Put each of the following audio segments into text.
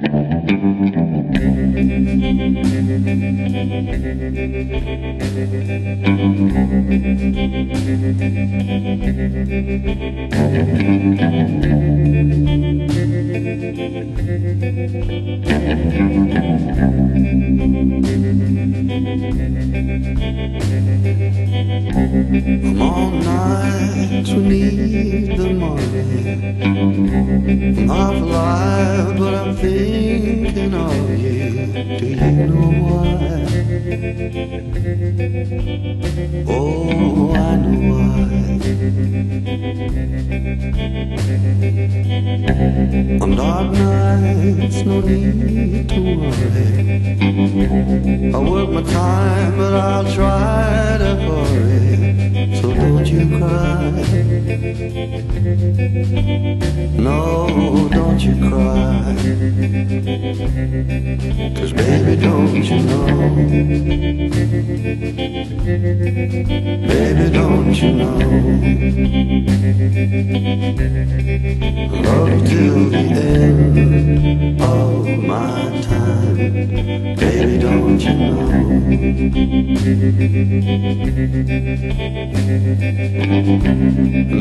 I'm all night to morning. Half alive, but I'm thinking of you. Do you know why? Oh, I know why. On dark nights, no need to worry. Baby, don't you know? Love till the end of my time. Baby, don't you know?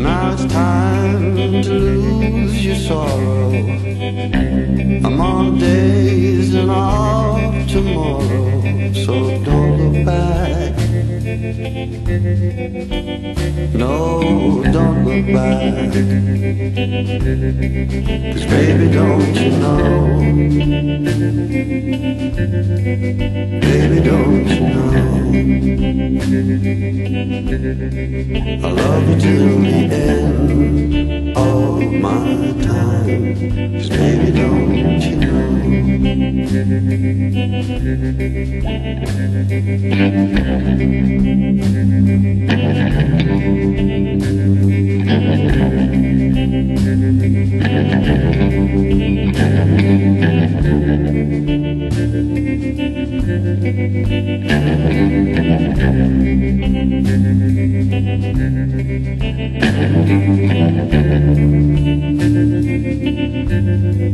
Now it's time to lose your sorrow. I'm on days No, don't look back. Cause baby, don't you know? Baby, don't you know? I love you till the end don't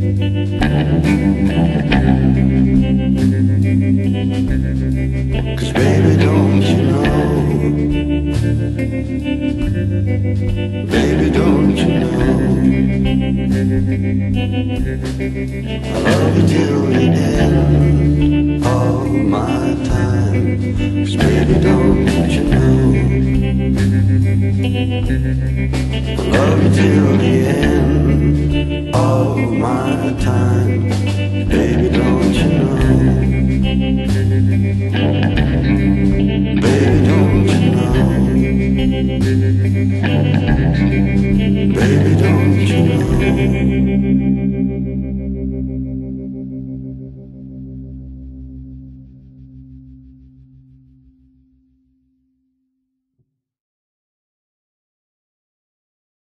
you Love you till the end of my time. Baby, don't you know? Baby, don't you know? Baby, don't you know?